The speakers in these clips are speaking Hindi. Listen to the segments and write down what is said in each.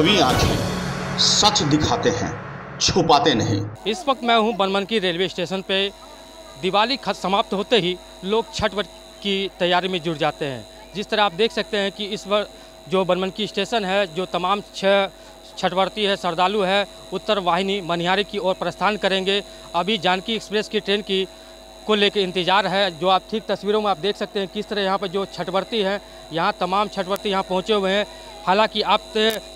छवि आँखें सच दिखाते हैं, छुपाते नहीं। इस वक्त मैं हूँ बनमनकी रेलवे स्टेशन पे। दिवाली समाप्त होते ही लोग छठ व्रत की तैयारी में जुट जाते हैं। जिस तरह आप देख सकते हैं कि इस बार जो बनमनकी स्टेशन है, जो तमाम छः छठवर्ती है, श्रद्धालु है, उत्तर वाहिनी मनिहारी की ओर प्रस्थान करेंगे। अभी जानकी एक्सप्रेस की ट्रेन की को लेकर इंतज़ार है, जो आप ठीक तस्वीरों में आप देख सकते हैं किस तरह यहाँ पर जो छठवर्ती हैं, यहाँ तमाम छठवर्ती यहाँ पहुँचे हुए हैं। हालाँकि आप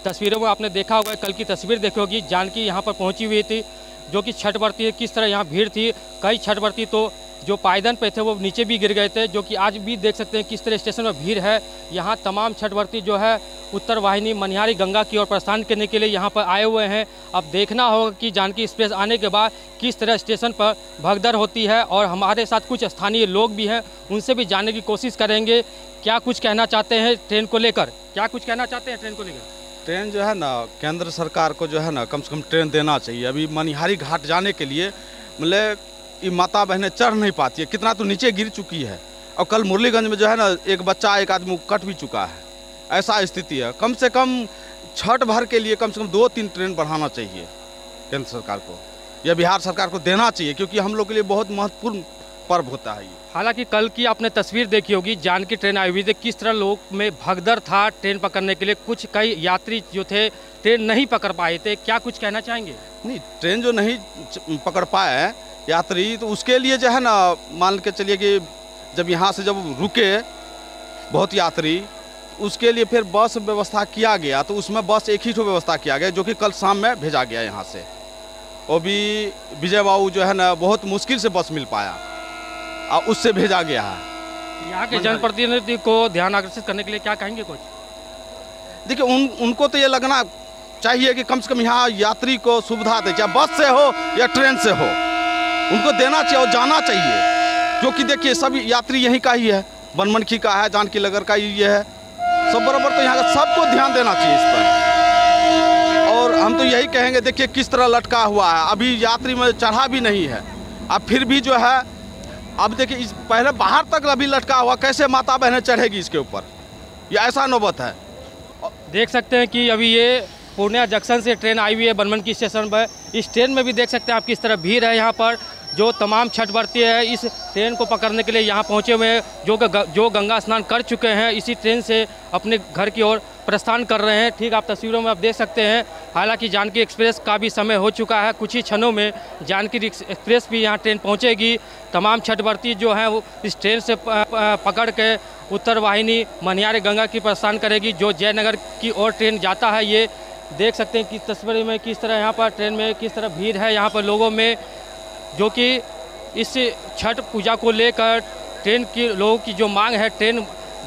तस्वीरों में आपने देखा होगा, कल की तस्वीर देखी होगी जानकी यहाँ पर पहुँची हुई थी, जो कि छठवर्ती बरती किस तरह यहाँ भीड़ थी, कई छठ बरती तो जो पायदन पे थे वो नीचे भी गिर गए थे, जो कि आज भी देख सकते हैं किस तरह स्टेशन में भीड़ है। यहाँ तमाम छठ छठवर्ती जो है उत्तर वाहिनी मनिहारी गंगा की ओर प्रस्थान करने के लिए यहाँ पर आए हुए हैं। अब देखना होगा कि जानकी एक्सप्रेस आने के बाद किस तरह स्टेशन पर भगदड़ होती है और हमारे साथ कुछ स्थानीय लोग भी हैं, उनसे भी जानने की कोशिश करेंगे। क्या कुछ कहना चाहते हैं ट्रेन को लेकर? क्या कुछ कहना चाहते हैं ट्रेन को लेकर? ट्रेन जो है ना, केंद्र सरकार को जो है ना, कम से कम ट्रेन देना चाहिए। अभी मनिहारी घाट जाने के लिए मतलब ये माता बहनें चढ़ नहीं पाती है। कितना तो नीचे गिर चुकी है। और कल मुरलीगंज में जो है ना, एक बच्चा, एक आदमी कट भी चुका है। ऐसा स्थिति है। कम से कम छठ भर के लिए कम से कम दो तीन ट्रेन बढ़ाना चाहिए केंद्र सरकार को। या बिहार सरकार को देना चाहिए क्योंकि हम लोग के लिए बहुत महत्वपूर्ण पर्व होता है ये। हालाँकि कल की आपने तस्वीर देखी होगी जानकी ट्रेन आई हुई थी। किस तरह लोग में भगदड़ था ट्रेन पकड़ने के लिए? कुछ कई यात्री जो थे ट्रेन नहीं पकड़ पाए थे। क्या कुछ कहना चाहेंगे? नहीं ट्रेन जो नहीं पकड़ पाए यात्री तो उसके लिए जो है ना मान के चलिए कि जब यहाँ से जब रुके बहुत यात्री उसके लिए फिर बस व्यवस्था किया गया तो उसमें बस एक ही ठो व्यवस्था किया गया जो कि कल शाम में भेजा गया यहाँ से। वो भी विजय बाबू जो है ना बहुत मुश्किल से बस मिल पाया। और उससे भेजा गया है। यहाँ के जनप्रतिनिधि को ध्यान आकर्षित करने के लिए क्या कहेंगे कुछ देखिए उन उनको तो ये लगना चाहिए कि कम से कम यहाँ यात्री को सुविधा दे चाहे बस से हो या ट्रेन से हो। उनको देना चाहिए और जाना चाहिए। क्योंकि देखिए सभी यात्री यहीं का ही है। बनमनखी का है जानकी नगर का ये है। सब बराबर तो यहाँ का सबको ध्यान देना चाहिए इस पर। और हम तो यही कहेंगे, देखिए किस तरह लटका हुआ है। अभी यात्री में चढ़ा भी नहीं है। अब फिर भी जो है, अब देखिए इस पहले बाहर तक अभी लटका हुआ, कैसे माता बहनें चढ़ेगी इसके ऊपर? ये ऐसा नौबत है। देख सकते हैं कि अभी ये पूर्णिया जंक्शन से ट्रेन आई हुई है बनमन की स्टेशन पर। इस ट्रेन में भी देख सकते हैं आप किस तरह भीड़ है यहाँ पर। जो तमाम छठ व्रती है, इस ट्रेन को पकड़ने के लिए यहाँ पहुँचे हुए हैं, जो जो गंगा स्नान कर चुके हैं, इसी ट्रेन से अपने घर की ओर प्रस्थान कर रहे हैं। ठीक, आप तस्वीरों में आप देख सकते हैं, हालाँकि जानकी एक्सप्रेस का भी समय हो चुका है, कुछ ही क्षणों में जानकी एक्सप्रेस भी यहाँ ट्रेन पहुँचेगी। तमाम छठवर्ती जो हैं, वो इस ट्रेन से पकड़ के उत्तर वाहिनी मनियारी गंगा की प्रस्थान करेगी, जो जयनगर की ओर ट्रेन जाता है। ये देख सकते हैं किस तस्वीर में किस तरह यहाँ पर ट्रेन में किस तरह भीड़ है यहाँ पर लोगों में। जो कि इस छठ पूजा को लेकर ट्रेन की लोगों की जो मांग है ट्रेन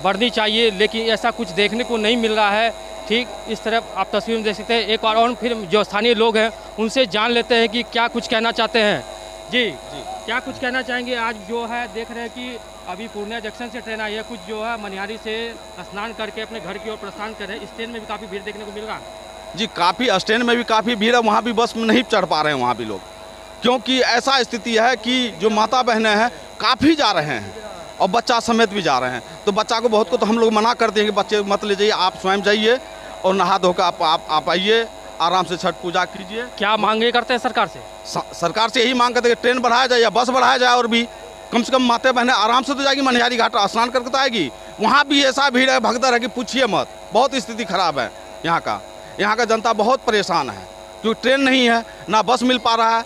बढ़नी चाहिए लेकिन ऐसा कुछ देखने को नहीं मिल रहा है। ठीक इस तरफ़ आप तस्वीर में देख सकते हैं। एक बार और फिर जो स्थानीय लोग हैं उनसे जान लेते हैं कि क्या कुछ कहना चाहते हैं। जी जी। क्या कुछ कहना चाहेंगे? आज जो है देख रहे हैं कि अभी पूर्णिया जंक्शन से ट्रेन आई है। कुछ जो है मनिहारी से स्नान करके अपने घर की ओर प्रस्थान कर रहे हैं। इस ट्रेन में भी काफ़ी भीड़ देखने को मिल रहा है। जी काफ़ी स्टैंड में भी काफ़ी भीड़ है। वहाँ भी बस में नहीं चढ़ पा रहे हैं वहाँ भी लोग। क्योंकि ऐसा स्थिति है कि जो माता बहनें हैं काफ़ी जा रहे हैं और बच्चा समेत भी जा रहे हैं। तो बच्चा को बहुत को तो हम लोग मना करते हैं कि बच्चे मत ले जाइए आप स्वयं जाइए और नहा धोकर आप आप, आप आइए आराम से छठ पूजा कीजिए। क्या मांगे करते हैं सरकार से? सरकार से यही मांग करते हैं ट्रेन बढ़ाया जाए या बस बढ़ाया जाए और भी। कम से कम माता बहनें आराम से तो जाएगी मनिहारी घाट स्नान करके तो आएगी। वहाँ भी ऐसा भीड़ है भगदड़ है कि पूछिए मत। बहुत स्थिति खराब है यहाँ का। यहाँ का जनता बहुत परेशान है। क्योंकि ट्रेन नहीं है ना बस मिल पा रहा है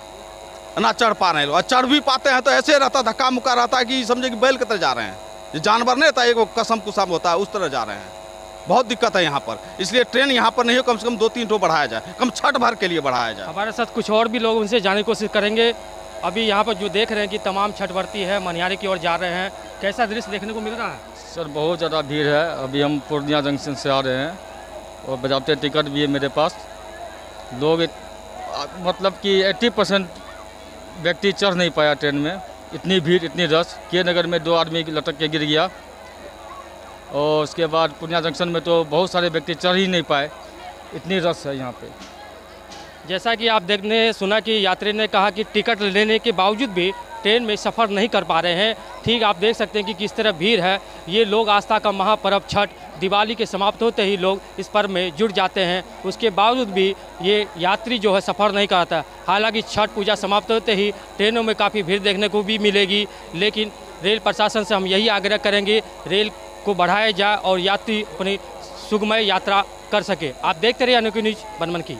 ना चढ़ पा रहे हैं और चढ़ भी पाते हैं तो ऐसे रहता धक्का मुक्का रहता है कि समझे कि बैल की तरह जा रहे हैं। ये जानवर नहीं रहता एक कसम कुसम होता है उस तरह जा रहे हैं। बहुत दिक्कत है यहाँ पर। इसलिए ट्रेन यहाँ पर नहीं हो कम से कम दो तीन ठो बढ़ाया जाए। कम छठ भर के लिए बढ़ाया जाए। हमारे साथ कुछ और भी लोग उनसे जाने की कोशिश करेंगे। अभी यहाँ पर जो देख रहे हैं कि तमाम छठ भर्ती है मनिहारी की ओर जा रहे हैं। कैसा दृश्य देखने को मिल रहा है? सर बहुत ज़्यादा भीड़ है। अभी हम पूर्णिया जंक्शन से आ रहे हैं और बजाते टिकट भी है मेरे पास। लोग मतलब कि 80 परसेंट व्यक्ति चढ़ नहीं पाया ट्रेन में। इतनी भीड़, इतनी रश। के नगर में दो आदमी लटक के गिर गया। और उसके बाद पूर्णिया जंक्शन में तो बहुत सारे व्यक्ति चढ़ ही नहीं पाए। इतनी रश है यहाँ पे। जैसा कि आप देखने, सुना कि यात्री ने कहा कि टिकट लेने के बावजूद भी ट्रेन में सफ़र नहीं कर पा रहे हैं। ठीक, आप देख सकते हैं कि किस तरह भीड़ है। ये लोग आस्था का महापर्व छठ, दिवाली के समाप्त होते ही लोग इस पर्व में जुड़ जाते हैं। उसके बावजूद भी ये यात्री जो है सफ़र नहीं कराता। हालाँकि छठ पूजा समाप्त होते ही ट्रेनों में काफ़ी भीड़ देखने को भी मिलेगी, लेकिन रेल प्रशासन से हम यही आग्रह करेंगे, रेल को बढ़ाया जाए और यात्री अपनी सुगमय यात्रा कर सके। आप देखते रहिए अनुकूल न्यूज़, बनमन की।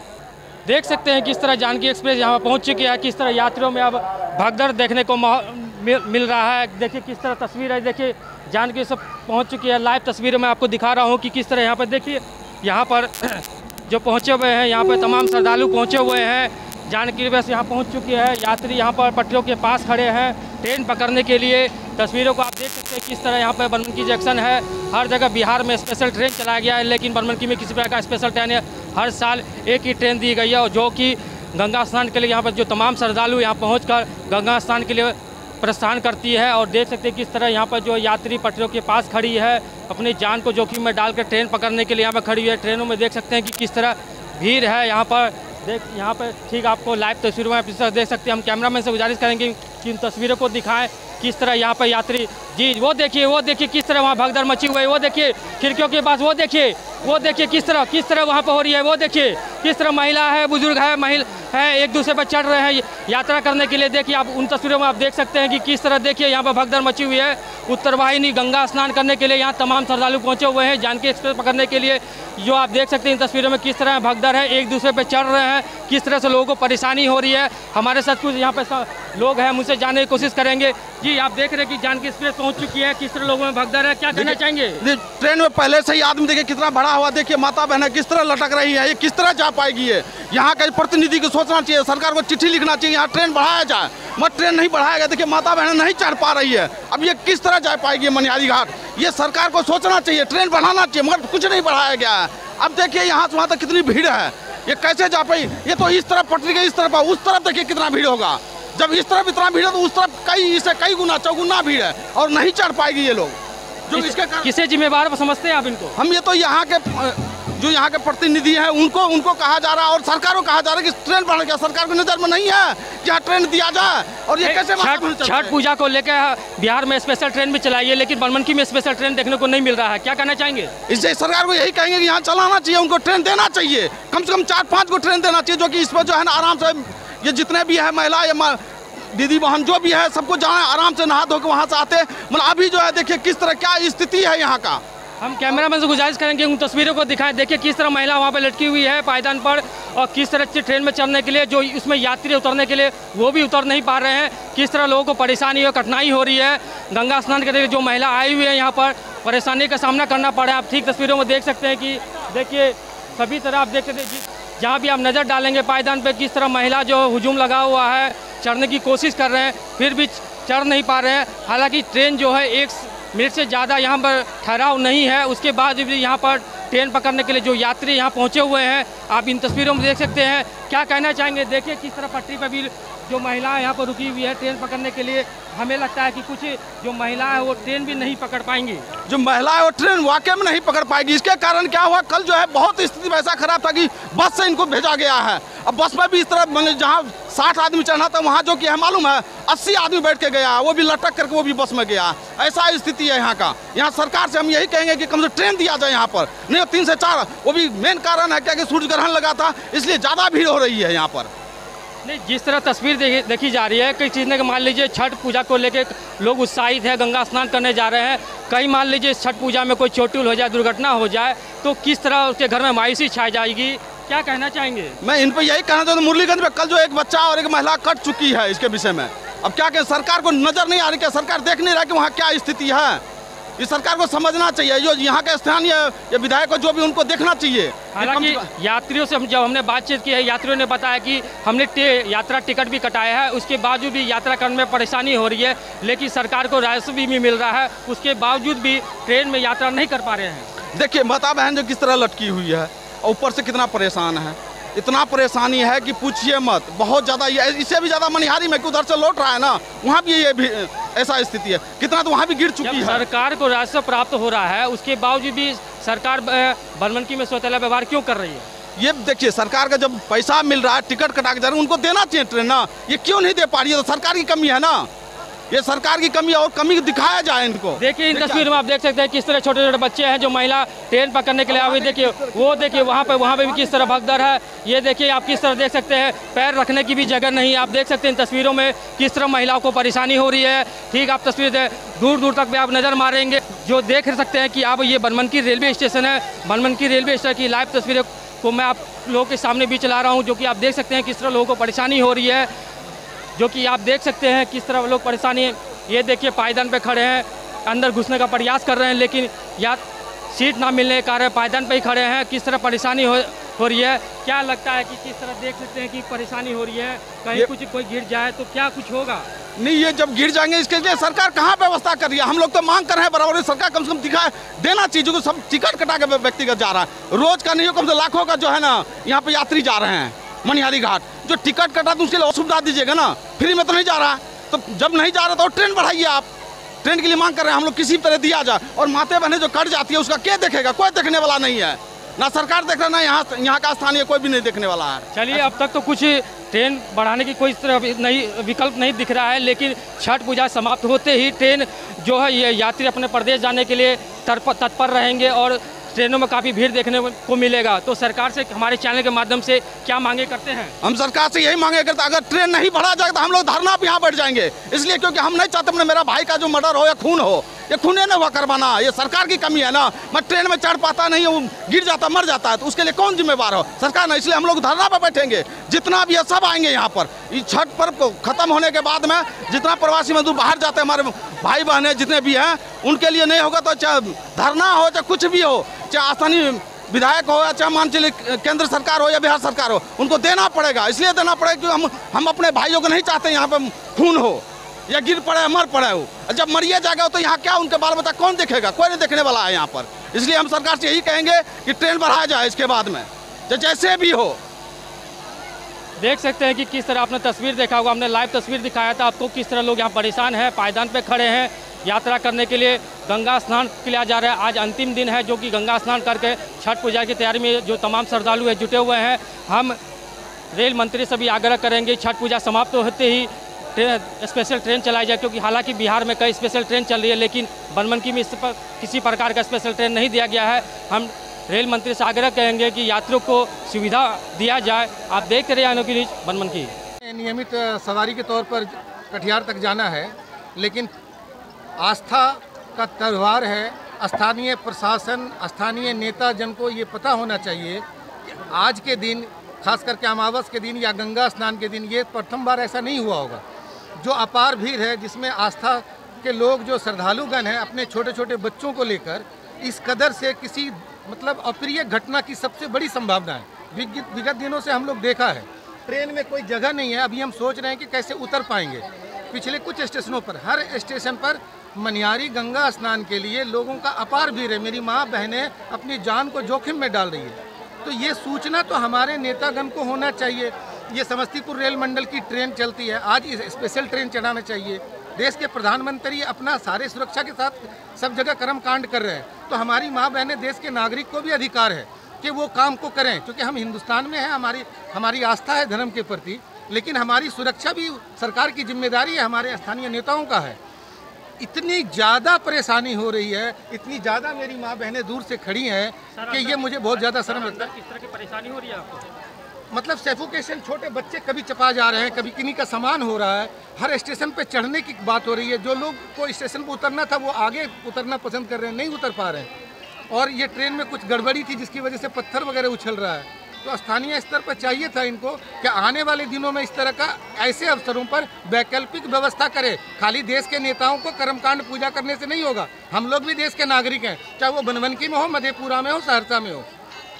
देख सकते हैं किस तरह जानकी एक्सप्रेस यहाँ पहुँच चुकी है, किस तरह यात्रियों में अब भगदड़ देखने को मिल रहा है। देखिए किस तरह तस्वीर है, देखिए जानकी सब पहुँच चुकी है। लाइव तस्वीर मैं आपको दिखा रहा हूँ कि किस तरह यहाँ पर देखिए, यहाँ पर जो पहुँचे हुए हैं, यहाँ पर तमाम श्रद्धालु पहुँचे हुए हैं। जानकी बस यहाँ पहुँच चुकी है, यात्री यहाँ पर पटरियों के पास खड़े हैं ट्रेन पकड़ने के लिए। तस्वीरों को आप देख सकते हैं किस तरह यहाँ पर बनमनकी जंक्शन है। हर जगह बिहार में स्पेशल ट्रेन चलाया गया है, लेकिन बनमनकी में किसी प्रकार का स्पेशल ट्रेन हर साल एक ही ट्रेन दी गई है और जो कि गंगा स्नान के लिए यहाँ पर जो तमाम श्रद्धालु यहाँ पहुँच कर गंगा स्नान के लिए प्रस्थान करती है और देख सकते हैं किस तरह यहाँ पर जो यात्री पटरियों के पास खड़ी है, अपनी जान को जोखिम में डालकर ट्रेन पकड़ने के लिए यहाँ पर खड़ी हुई है। ट्रेनों में देख सकते हैं कि किस तरह भीड़ है यहाँ पर। देख, यहाँ पर ठीक आपको लाइव तस्वीरों में देख सकते हैं। हम कैमरामैन से गुजारिश करेंगे कि इन तस्वीरों को दिखाएँ, किस तरह यहाँ पर यात्री, जी, वो देखिए वो देखिए किस तरह वहाँ भगदड़ मची हुई है, वो देखिए खिड़कियों के पास, वो देखिए। वो देखिए किस तरह किस तरह वहाँ पर हो रही है वो देखिए किस तरह महिला है बुज़ुर्ग है महिला है एक दूसरे पर चढ़ रहे हैं यात्रा करने के लिए देखिए आप उन तस्वीरों में आप देख सकते हैं कि किस तरह देखिए यहाँ पर भगदड़ मची हुई है उत्तरवाहिनी गंगा स्नान करने के लिए यहाँ तमाम श्रद्धालु पहुँचे हुए हैं जानकी एक्सप्रेस पकड़ने के लिए जो आप देख सकते हैं इन तस्वीरों में किस तरह भगदड़ है एक दूसरे पर चढ़ रहे हैं किस तरह से लोगों को परेशानी हो रही है हमारे साथ कुछ यहाँ पर लोग हैं मुझसे जानने की कोशिश करेंगे। जी आप देख रहे हैं कि जानकी एक्सप्रेस पहुँच चुकी है किस तरह लोगों में भगदड़ है क्या कहना चाहेंगे? ट्रेन में पहले से ही आदमी देखिए कितना भरा हुआ देखिए माता बहन किस तरह लटक रही है, ये किस तरह जा पाएगी ये? यहाँ के प्रतिनिधि को सोचना चाहिए, सरकार को चिट्ठी लिखना चाहिए, यहाँ ट्रेन बढ़ाया जाए। मत ट्रेन नहीं बढ़ाया गया, देखिए माता बहन नहीं चढ़ पा रही है। अब ये किस तरह जा पाएगी मनिहारी घाट? ये सरकार को सोचना चाहिए, ट्रेन बढ़ाना चाहिए, मगर कुछ नहीं बढ़ाया गया है। अब देखिए यहाँ से वहाँ तक कितनी भीड़ है। ये कैसे जा पाई? ये तो इस तरफ़ पटरी के इस तरफ़ उस तरफ़ देखिए कितना भीड़ होगा। जब इस तरफ़ इतना भीड़ है तो उस तरफ़ कई इससे कई गुना, चौगुना भीड़ है, और नहीं चढ़ पाएगी ये लोग। जो इसके किसे जिम्मेवार समझते हैं आप इनको? हम ये तो यहाँ के जो यहाँ के प्रतिनिधि हैं उनको उनको कहा जा रहा है और सरकार को कहा जा रहा है कि ट्रेन बढ़ गया सरकार की नज़र में नहीं है यहाँ ट्रेन दिया जाए और ये कैसे छठ? पूजा को लेकर बिहार में स्पेशल ट्रेन भी चलाई है लेकिन बनमनकी में स्पेशल ट्रेन देखने को नहीं मिल रहा है। क्या कहना चाहेंगे? इससे सरकार को यही कहेंगे कि यहाँ चलाना चाहिए उनको ट्रेन देना चाहिए। कम से कम चार पाँच को ट्रेन देना चाहिए जो कि इस पर जो है ना आराम से ये जितने भी है महिला या दीदी बहन जो भी है, सबको जाए आराम से नहा धो के वहाँ से आते मतलब अभी जो है, देखिए, किस तरह, क्या स्थिति है यहाँ का? हम कैमरा मैन से गुजारिश करेंगे, उन तस्वीरों को दिखाएँ। देखिए, किस तरह महिला वहाँ पर लटकी हुई है पायदान पर और किस तरह से ट्रेन में चढ़ने के लिए, जो उसमें यात्री उतरने के लिए, वो भी उतर नहीं पा रहे हैं। किस तरह लोगों को परेशानी और कठिनाई हो रही है। गंगा स्नान के लिए जो महिला आई हुई है यहाँ पर, परेशानी का सामना करना पड़ है। आप ठीक तस्वीरों में देख सकते हैं कि, देखिए, सभी तरह आप देख सकते हैं जहाँ भी आप नज़र डालेंगे पायदान पर किस तरह महिला जो हुजूम लगा हुआ है चढ़ने की कोशिश कर रहे हैं, फिर भी चढ़ नहीं पा रहे हैं। हालाँकि ट्रेन जो है, एक मिनट से ज़्यादा यहाँ पर ठहराव नहीं है। उसके बाद भी यहाँ पर ट्रेन पकड़ने के लिए जो यात्री यहाँ पहुँचे हुए हैं, आप इन तस्वीरों में देख सकते हैं। क्या कहना चाहेंगे? देखिए, किस तरह पटरी पर भी जो महिलाएँ यहाँ पर रुकी हुई है ट्रेन पकड़ने के लिए, हमें लगता है कि कुछ जो महिलाएँ हैं वो ट्रेन भी नहीं पकड़ पाएँगी। जो महिला है वो ट्रेन वाकई में नहीं पकड़ पाएगी। इसके कारण क्या हुआ? कल जो है बहुत स्थिति वैसा खराब था कि बस से इनको भेजा गया है। अब बस में भी इस तरह मतलब जहाँ साठ आदमी चढ़ना था, वहाँ जो कि है, मालूम है, अस्सी आदमी बैठ के गया। वो भी लटक करके वो भी बस में गया। ऐसा स्थिति है यहाँ का। यहाँ सरकार से हम यही कहेंगे कि कम से ट्रेन दिया जाए यहाँ पर। नहीं तो तीन से चार, वो भी मेन कारण है क्या कि सूर्य ग्रहण लगा था इसलिए ज़्यादा भीड़ हो रही है यहाँ पर। नहीं, जिस तरह तस्वीर देखी देखी जा रही है, कई चीज़ ने मान लीजिए छठ पूजा को लेके लोग उत्साहित है, गंगा स्नान करने जा रहे हैं, कहीं मान लीजिए छठ पूजा में कोई चोटिल हो जाए, दुर्घटना हो जाए तो किस तरह उसके घर में मायूसी छाई जाएगी? क्या कहना चाहेंगे? मैं इन पे यही कहना चाहता हूँ, मुरलीगंज में कल जो एक बच्चा और एक महिला कट चुकी है इसके विषय में, अब क्या कहें सरकार को नज़र नहीं आ रही, क्या सरकार देख नहीं रहा कि वहाँ क्या स्थिति है? इस सरकार को समझना चाहिए। जो यहाँ के स्थानीय ये विधायक को जो भी उनको देखना चाहिए हालाँकि यात्रियों से हम जब हमने बातचीत की है यात्रियों ने बताया कि हमने टे- यात्रा टिकट भी कटाया है उसके बावजूद भी यात्रा करने में परेशानी हो रही है लेकिन सरकार को राजस्व भी मिल रहा है उसके बावजूद भी ट्रेन में यात्रा नहीं कर पा रहे हैं। देखिए माता बहन जो किस तरह लटकी हुई है और ऊपर से कितना परेशान है इतना परेशानी है कि पूछिए मत। बहुत ज़्यादा ये इससे भी ज़्यादा मनिहारी में उधर से लौट रहा है ना वहाँ भी ये भी ऐसा स्थिति है। कितना तो वहाँ भी गिर चुकी है। सरकार को राजस्व प्राप्त हो रहा है उसके बावजूद भी सरकार बनमनकी में स्वतंत्र व्यवहार क्यों कर रही है? ये देखिए सरकार का जब पैसा मिल रहा है टिकट कटा के जा रहे हैं उनको देना चाहिए ट्रेन ना। ये क्यों नहीं दे पा रही है? तो सरकार की कमी है ना। ये सरकार की कमी और कमी दिखाया जाए इनको। देखिए, इन तस्वीर में आप देख सकते हैं किस तरह छोटे छोटे बच्चे हैं जो महिला ट्रेन पकड़ने के लिए आए देखिए, वो देखिए, वहाँ पे वहाँ पे भी किस तरह भगदड़ है। ये देखिए, आप किस तरह देख सकते हैं, पैर रखने की भी जगह नहीं आप देख सकते हैं इन तस्वीरों में किस तरह महिलाओं को परेशानी हो रही है। ठीक, आप तस्वीर दूर दूर तक भी आप नज़र मारेंगे। जो देख सकते हैं कि आप ये बनमनकी रेलवे स्टेशन है। बनमनकी रेलवे स्टेशन की लाइव तस्वीरें को मैं आप लोगों के सामने भी चला रहा हूँ, जो कि आप देख सकते हैं किस तरह लोगों को परेशानी हो रही है। जो कि आप देख सकते हैं किस तरह लोग परेशानी ये देखिए पायदान पे खड़े हैं अंदर घुसने का प्रयास कर रहे हैं लेकिन या सीट ना मिलने के कारण पायदान पे ही खड़े हैं। किस तरह परेशानी हो हो रही है? क्या लगता है कि किस तरह देख सकते हैं कि परेशानी हो रही है? कहीं कुछ कोई गिर जाए तो क्या कुछ होगा? नहीं ये जब गिर जाएँगे इसके लिए सरकार कहाँ व्यवस्था कर रही है? हम लोग तो मांग कर रहे हैं बराबर सरकार कम से कम दिखा देना चाहिए जो सब टिकट कटा के व्यक्तिगत जा रहा है। रोज का नहीं हो कम से लाखों का जो है ना यहाँ पे यात्री जा रहे हैं। मनिहारी घाट, जो टिकट कटा तो उसके लिए और सुविधा दीजिएगा ना। फ्री में तो नहीं जा रहा। तो जब नहीं जा रहा तो ट्रेन बढ़ाइए आप। ट्रेन के लिए मांग कर रहे हैं, हम लोग किसी तरह दिया जाए और माते बहने जो कट जाती है, उसका क्या देखेगा? कोई देखने वाला नहीं है। ना सरकार देख रहा, ना यहाँ यहाँ का स्थानीय कोई भी नहीं देखने वाला है। चलिए, अब तक तो कुछ ट्रेन बढ़ाने की कोई तरह नहीं, विकल्प नहीं दिख रहा है, लेकिन छठ पूजा समाप्त होते ही ट्रेन जो है, ये यात्री अपने प्रदेश जाने के लिए तत्पर रहेंगे और ट्रेनों में काफ़ी भीड़ देखने को मिलेगा। तो सरकार से, हमारे चैनल के माध्यम से क्या मांगे करते हैं? हम सरकार से यही मांगे करते अगर ट्रेन नहीं बढ़ा जाएगा तो हम लोग धरना पे यहाँ बैठ जाएँगे। इसलिए क्योंकि हम नहीं चाहते अपने मेरा भाई का जो मर्डर हो या खून हो, ये खूने न हुआ करवाना। ये सरकार की कमी है ना। मैं ट्रेन में चढ़ पाता नहीं हूँ, गिर जाता, मर जाता है तो उसके लिए कौन जिम्मेवार हो? सरकार ना इसलिए हम लोग धरना पर बैठेंगे। जितना भी है सब आएँगे यहाँ पर। इस छठ पर्व को खत्म होने के बाद में जितना प्रवासी मजदूर बाहर जाते हैं, हमारे भाई बहन जितने भी हैं, उनके लिए नहीं होगा तो चाहे धरना हो, चाहे कुछ भी हो, चाहे स्थानीय विधायक हो या चाहे मान चलिए केंद्र सरकार हो या बिहार सरकार हो, उनको देना पड़ेगा। इसलिए देना पड़ेगा क्योंकि हम हम अपने भाइयों को नहीं चाहते यहाँ पर खून हो, या गिर पड़े, मर पड़े हो। जब मरिए जाएगा तो यहाँ क्या उनके बाल बच्चा कौन देखेगा? कोई नहीं देखने वाला है यहाँ पर। इसलिए हम सरकार से यही कहेंगे कि ट्रेन बढ़ाया जाए इसके बाद में। चाहे जैसे भी हो देख सकते हैं कि किस तरह आपने तस्वीर देखा होगा, हमने लाइव तस्वीर दिखाया था। आपको किस तरह लोग यहाँ परेशान हैं, पायदान पे खड़े हैं, यात्रा करने के लिए गंगा स्नान के लिए जा रहे हैं। आज अंतिम दिन है जो कि गंगा स्नान करके छठ पूजा की तैयारी में जो तमाम श्रद्धालु हैं, जुटे हुए हैं। हम रेल मंत्री से भी आग्रह करेंगे, छठ पूजा समाप्त होते ही ट्रेन स्पेशल ट्रेन चलाई जाए, क्योंकि हालाँकि बिहार में कई स्पेशल ट्रेन चल रही है, लेकिन बनमनकी में इस पर किसी प्रकार का स्पेशल ट्रेन नहीं दिया गया है। हम रेल मंत्री से आग्रह करेंगे कि यात्रियों को सुविधा दिया जाए। आप देखते रहिए आनों की न्यूज़ बनमनकी नियमित सवारी के तौर पर कटिहार तक जाना है, लेकिन आस्था का त्यौहार है। स्थानीय प्रशासन, स्थानीय नेता जन को ये पता होना चाहिए कि आज के दिन, खास करके अमावस के दिन या गंगा स्नान के दिन, ये प्रथम बार ऐसा नहीं हुआ होगा। जो अपार भीड़ है, जिसमें आस्था के लोग, जो श्रद्धालुगण हैं, अपने छोटे छोटे बच्चों को लेकर, इस कदर से किसी मतलब अप्रिय घटना की सबसे बड़ी संभावना है। विगत दिनों से हम लोग देखा है। ट्रेन में कोई जगह नहीं है। अभी हम सोच रहे हैं कि कैसे उतर पाएँगे। पिछले कुछ स्टेशनों पर, हर स्टेशन पर मनियारी गंगा स्नान के लिए लोगों का अपार भीड़ है। मेरी माँ बहनें अपनी जान को जोखिम में डाल रही है। तो ये सूचना तो हमारे नेतागण को होना चाहिए। ये समस्तीपुर रेल मंडल की ट्रेन चलती है। आज स्पेशल ट्रेन चलाना चाहिए। देश के प्रधानमंत्री अपना सारे सुरक्षा के साथ सब जगह कर्म कांड कर रहे हैं। तो हमारी माँ बहनें देश के नागरिक को भी अधिकार है कि वो काम को करें क्योंकि हम हिंदुस्तान में हैं हमारी हमारी आस्था है धर्म के प्रति लेकिन हमारी सुरक्षा भी सरकार की ज़िम्मेदारी है हमारे स्थानीय नेताओं का है। इतनी ज़्यादा परेशानी हो रही है इतनी ज़्यादा मेरी माँ बहनें दूर से खड़ी हैं कि ये मुझे बहुत ज़्यादा शर्म लगता है। किस तरह की परेशानी हो रही है आपको? मतलब सेफोकेशन छोटे बच्चे कभी चपा जा रहे हैं, कभी किन्हीं का सामान हो रहा है। हर स्टेशन पे चढ़ने की बात हो रही है। जो लोग को स्टेशन पर उतरना था, वो आगे उतरना पसंद कर रहे हैं, नहीं उतर पा रहे हैं। और ये ट्रेन में कुछ गड़बड़ी थी, जिसकी वजह से पत्थर वगैरह उछल रहा है। तो स्थानीय स्तर पर चाहिए था इनको कि आने वाले दिनों में इस तरह का ऐसे अवसरों पर वैकल्पिक व्यवस्था करे। खाली देश के नेताओं को कर्मकांड पूजा करने से नहीं होगा। हम लोग भी देश के नागरिक हैं, चाहे वो बनवनकी में हो, मधेपुरा में हो, सहरसा में हो।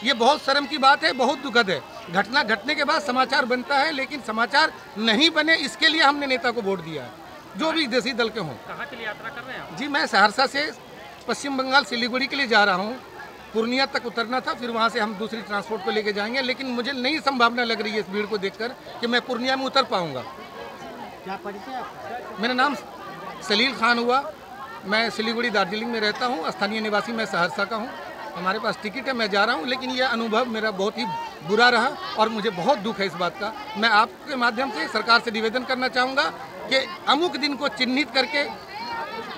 ये बहुत शर्म की बात है, बहुत दुखद है। घटना घटने के बाद समाचार बनता है लेकिन समाचार नहीं बने इसके लिए हमने नेता को वोट दिया है। जो भी देशी दल के हों। कहाँ के लिए यात्रा कर रहे हैं जी मैं सहरसा से पश्चिम बंगाल सिलीगुड़ी के लिए जा रहा हूँ। पूर्णिया तक उतरना था फिर वहाँ से हम दूसरी ट्रांसपोर्ट को लेके जाएँगे लेकिन मुझे नई संभावना लग रही है इस भीड़ को देखकर कि मैं पूर्णिया में उतर पाऊँगा। क्या परिचय आपका? मेरा नाम सलील खान हुआ। मैं सिलीगुड़ी दार्जिलिंग में रहता हूँ। स्थानीय निवासी मैं सहरसा का हूँ। हमारे पास टिकट है मैं जा रहा हूँ लेकिन यह अनुभव मेरा बहुत ही बुरा रहा और मुझे बहुत दुख है इस बात का। मैं आपके माध्यम से सरकार से निवेदन करना चाहूँगा कि अमुक दिन को चिन्हित करके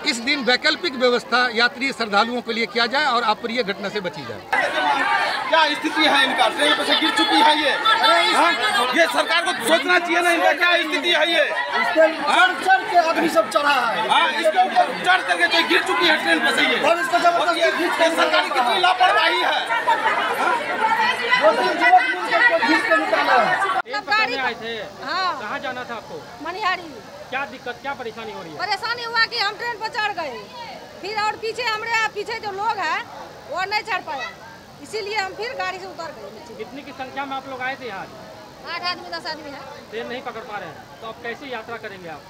इस दिन वैकल्पिक व्यवस्था यात्री श्रद्धालुओं के लिए किया जाए और अप्रिय घटना से बची जाए। क्या स्थिति है इनका? ट्रेन पे से गिर चुकी है ये? हाँ? ये सरकार को सोचना चाहिए ना इनका क्या स्थिति है ये? चढ़ के आदमी सब चढ़ा है। हाँ इसके ऊपर चढ़ करके जो गिर चुकी है ट्रेन पे से और इसको ज़बरदस्ती सरकार की कितनी लापरवाही है। दो तीन युवक मिलकर इसको के निकाला। है ट्रेन आए थे। हाँ। कहाँ जाना था आपको? मनिहारी। क्या दिक्कत क्या परेशानी हो रही है? परेशानी हुआ कि हम ट्रेन पर चढ़ गए। फिर और पीछे हमारे पीछे जो लोग हैं वो नहीं चढ़ पाया इसीलिए हम फिर गाड़ी से उतर गए। कितनी की संख्या में आप लोग आए थे यहाँ? आठ आदमी दस आदमी है। ट्रेन नहीं पकड़ पा रहे हैं। तो अब कैसे यात्रा करेंगे आप?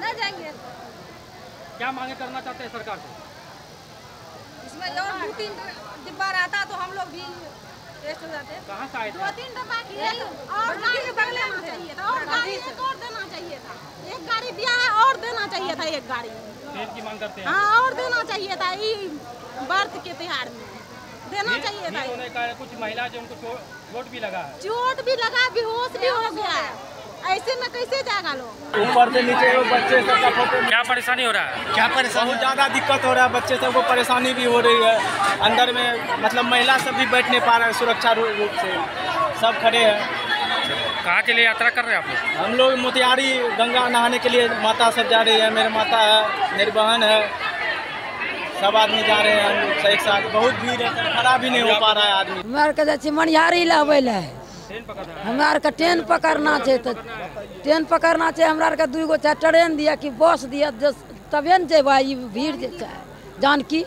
नहीं जाएँगे। क्या मांगे करना चाहते हैं सरकार से? इसमें और दो तीन डिब्बा रहता तो हम लोग भी टेस्ट हो जाते। कहाँ से आए थे? दो तीन डिब्बा और गाड़ी के बगले में चाहिए था और गाड़ी एक और देना चाहिए था। एक गाड़ी दिया है और देना चाहिए था एक गाड़ी। ट्रेन की मांग करते हैं? हाँ और देना चाहिए था ये बर्थ के त्योहार में। देना चाहिए था। भीड़ होने का कुछ महिला जो उनको चोट भी लगा है। चोट भी लगा बेहोश भी हो गया ऐसे में कैसे जाएगा लोग? ऊपर से नीचे वो बच्चे क्या परेशानी हो रहा है? क्या परेशानी? बहुत ज़्यादा दिक्कत हो रहा है बच्चे सबको परेशानी भी हो रही है। अंदर में मतलब महिला सब भी बैठ नहीं पा रहा है सुरक्षा रूप से। सब खड़े हैं। कहाँ के लिए यात्रा कर रहे हैं आप लोग? हम लोग मोतिहारी गंगा नहाने के लिए माता सब जा रही है मेरे माता है मेरी बहन है। सब आदमी जा रहे हैं हम लोग एक साथ। बहुत भीड़ है खड़ा भी नहीं हो पा रहा है आदमी। हमरा मनिहारी लए है हमरा आरके ट्रेन पकड़ना छै तऽ ट्रेन पकड़ना छै हमरा आरके दुइ गो चाहे ट्रेन दिया कि बस दिया जस- तबे ने जेबै ई भीड़ जे छै। जानकी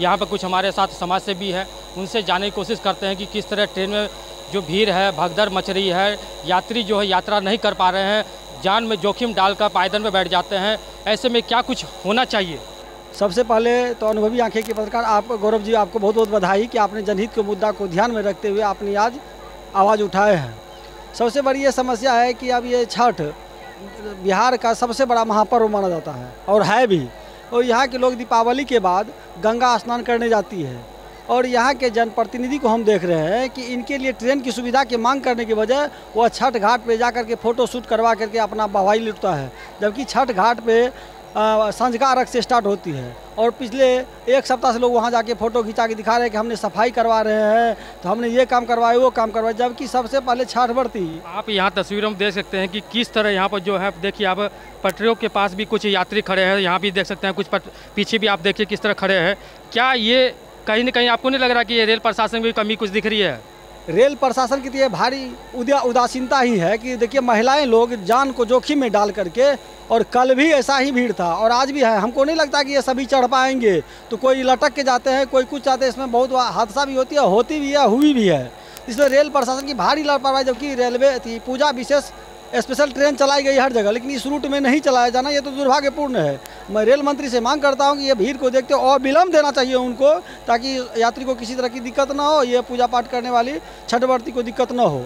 यहाँ पर कुछ हमारे साथ समाज से भी है उनसे जाने की कोशिश करते हैं कि किस तरह ट्रेन में जो भीड़ है भगदड़ मच रही है यात्री जो है यात्रा नहीं कर पा रहे हैं जान में जोखिम डालकर पायदन में बैठ जाते हैं ऐसे में क्या कुछ होना चाहिए? सबसे पहले तो अनुभवी आँखें के पत्रकार आप गौरव जी आपको बहुत बहुत बधाई कि आपने जनहित के मुद्दा को ध्यान में रखते हुए आपने आज आवाज़ उठाए हैं। सबसे बड़ी ये समस्या है कि अब ये छठ बिहार का सबसे बड़ा महापर्व माना जाता है, और है भी। और यहाँ के लोग दीपावली के बाद गंगा स्नान करने जाती है। और यहाँ के जनप्रतिनिधि को हम देख रहे हैं कि इनके लिए ट्रेन की सुविधा की मांग करने के बजाय वह छठ घाट पे जा करके फ़ोटो शूट करवा करके अपना वाहवाही लुटता है, जबकि छठ घाट पे संझका अर्घ से स्टार्ट होती है। और पिछले एक सप्ताह से लोग वहाँ जाके फ़ोटो खिंचा के दिखा रहे हैं कि हमने सफ़ाई करवा रहे हैं तो हमने ये काम करवाया वो काम करवाया जबकि सबसे पहले छठ बढ़ती। आप यहाँ तस्वीरों में देख सकते हैं कि किस तरह यहाँ पर जो है देखिए आप पटरियों के पास भी कुछ यात्री खड़े हैं यहाँ भी देख सकते हैं कुछ पट, पीछे भी आप देखिए किस तरह खड़े हैं। क्या ये कहीं ना कहीं आपको नहीं लग रहा कि ये रेल प्रशासन की कमी कुछ दिख रही है? रेल प्रशासन की तो ये भारी उदा उदासीनता ही है कि देखिए, महिलाएँ लोग जान को जोखिम में डाल करके और कल भी ऐसा ही भीड़ था और आज भी है। हमको नहीं लगता कि ये सभी चढ़ पाएँगे। तो कोई लटक के जाते हैं, कोई कुछ जाते हैं, इसमें बहुत हादसा भी होती है होती भी है, हुई भी है। इसमें रेल प्रशासन की भारी लापरवाही, जबकि रेलवे थी पूजा विशेष स्पेशल ट्रेन चलाई गई हर जगह, लेकिन इस रूट में नहीं चलाया जाना, ये तो दुर्भाग्यपूर्ण है। मैं रेल मंत्री से मांग करता हूँ कि ये भीड़ को देखते और विलम्ब देना चाहिए उनको, ताकि यात्री को किसी तरह की दिक्कत ना हो, ये पूजा पाठ करने वाली छठवर्ती को दिक्कत ना हो।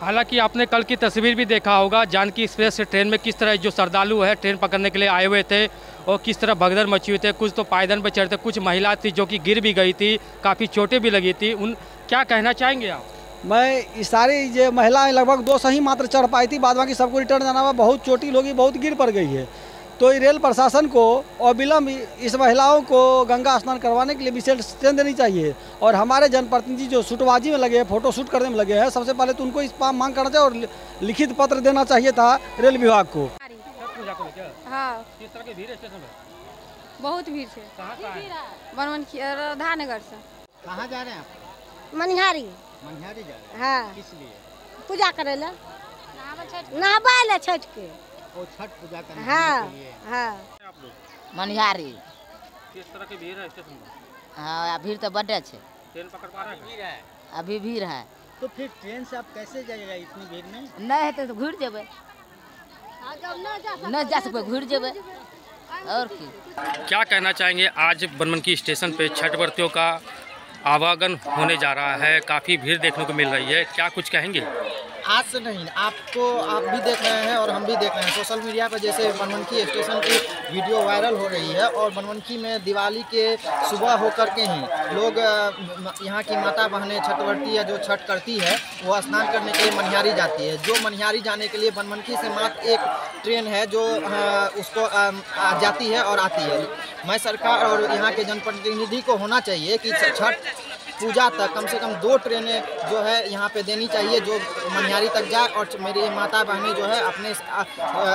हालाँकि आपने कल की तस्वीर भी देखा होगा, जानकी एक्सप्रेस ट्रेन में किस तरह जो श्रद्धालु है, ट्रेन पकड़ने के लिए आए हुए थे, और किस तरह भगदड़ मची हुई थे, कुछ तो पायदन पर चढ़ते, कुछ महिला थी जो कि गिर भी गई थी, काफ़ी चोटें भी लगी थी, उन क्या कहना चाहेंगे आप? मैं इस सारी ये महिलाएँ लगभग दो सही मात्र चढ़ पाई थी बाद बाकी सबको रिटर्न जाना हुआ। बहुत चोटी लोगी बहुत गिर पड़ गई है। तो ये रेल प्रशासन को अविलंब इस महिलाओं को गंगा स्नान करवाने के लिए विशेष ट्रेन देनी चाहिए। और हमारे जनप्रतिनिधि जो शूटबाजी में लगे हैं फ़ोटो शूट करने में लगे हैं सबसे पहले तो उनको इस पर मांग करना चाहिए और लिखित पत्र देना चाहिए था रेल विभाग को। हाँ। बहुत भीड़ से कहाँ है? बनवन से। कहाँ जा रहे हैं आप? मनिहारी। मनिहारी जा रहे हाँ। किस लिए? पूजा करे ला। नहाबा ला छठ के। छठ पूजा करने हाँ के लिए। हाँ। मनिहारी। किस तरह की भीड़ है स्टेशन पर हाँ भीड़ तो बड्डे छे ट्रेन पकड़ पा रहे हैं? अभी भीड़ है। तो फिर ट्रेन से आप कैसे जाइएगा इतनी भीड़ में? नहीं हेतै तो घुर जेबै। नहीं जा सकबै घुर जेबै। और क्या कहना चाहेंगे आज बनमनकी स्टेशन पे छठ व्रतियों का आवागन होने जा रहा है। काफ़ी भीड़ देखने को मिल रही है। क्या कुछ कहेंगे? आज से नहीं, आपको, आप भी देख रहे हैं और हम भी देख रहे हैं। सोशल मीडिया पर जैसे बनमनखी स्टेशन की वीडियो वायरल हो रही है और बनमनखी में दिवाली के सुबह होकर के ही लोग यहाँ की माता बहनें, छठवर्ती या जो छठ करती है, वो स्नान करने के लिए मनिहारी जाती है। जो मनिहारी जाने के लिए बनमनखी से मात्र एक ट्रेन है जो उसको जाती है और आती है। मैं सरकार और यहाँ के जनप्रतिनिधि को होना चाहिए कि छठ पूजा तक कम से कम दो ट्रेनें जो है यहाँ पे देनी चाहिए जो मनिहारी तक जाए और मेरी माता बहनें जो है अपने आ, आ,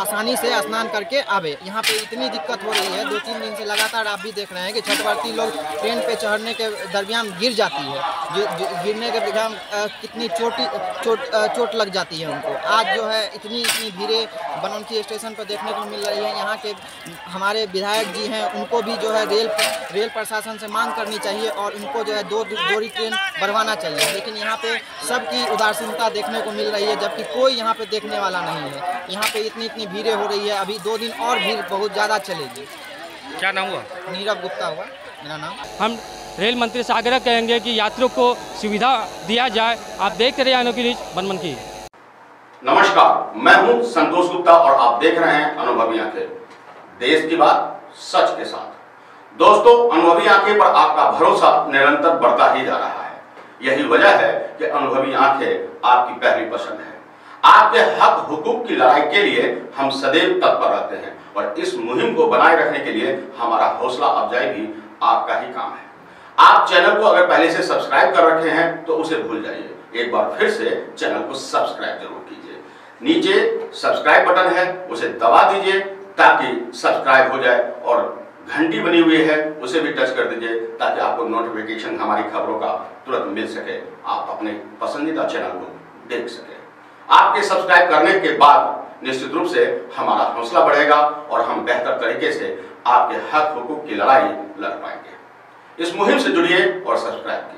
आसानी से स्नान करके आवे। यहाँ पे इतनी दिक्कत हो रही है दो तीन दिन से लगातार आप भी देख रहे हैं कि छठवर्ती लोग ट्रेन पे चढ़ने के दरमियान गिर जाती है। जो, जो गिरने के दरमियान कितनी चोटी चोट चोट लग जाती है उनको। आज जो है इतनी इतनी भीड़ें बनमनखी स्टेशन पर देखने को मिल रही है। यहाँ के हमारे विधायक जी हैं उनको भी जो है रेल रेल प्रशासन से मांग करनी चाहिए और उनको जो है दो जोड़ी ट्रेन बढ़वाना चाहिए। लेकिन यहाँ पे सबकी उदासीनता देखने को मिल रही है जबकि कोई यहाँ पे देखने वाला नहीं है। यहाँ पे इतनी इतनी भीड़ें हो रही है अभी दो दिन और भीड़ बहुत ज़्यादा चलेगी। क्या नाम हुआ? नीरव गुप्ता हुआ मेरा नाम। हम रेल मंत्री से आग्रह करेंगे कि यात्रियों को सुविधा दिया जाए। आप देखते रहिए अनोखी न्यूज़ बनमन की नमस्कार, मैं हूँ संतोष गुप्ता और आप देख रहे हैं अनुभवी आँखें। देश की बात सच के साथ। दोस्तों, अनुभवी आँखें पर आपका भरोसा निरंतर बढ़ता ही जा रहा है। यही वजह है कि अनुभवी आँखें आपकी पहली पसंद है। आपके हक हुकूक की लड़ाई के लिए हम सदैव तत्पर रहते हैं और इस मुहिम को बनाए रखने के लिए हमारा हौसला अफजाई भी आपका ही काम है। आप चैनल को अगर पहले से सब्सक्राइब कर रखे हैं तो उसे भूल जाइए। एक बार फिर से चैनल को सब्सक्राइब ज़रूर कीजिए। नीचे सब्सक्राइब बटन है, उसे दबा दीजिए ताकि सब्सक्राइब हो जाए और घंटी बनी हुई है, उसे भी टच कर दीजिए ताकि आपको नोटिफिकेशन हमारी खबरों का तुरंत मिल सके, आप अपने पसंदीदा चैनल को देख सके। आपके सब्सक्राइब करने के बाद निश्चित रूप से हमारा हौसला बढ़ेगा और हम बेहतर तरीके से आपके हक हकूक की लड़ाई लड़ पाएँगे। इस मुहिम से जुड़िए और सब्सक्राइब कीजिए।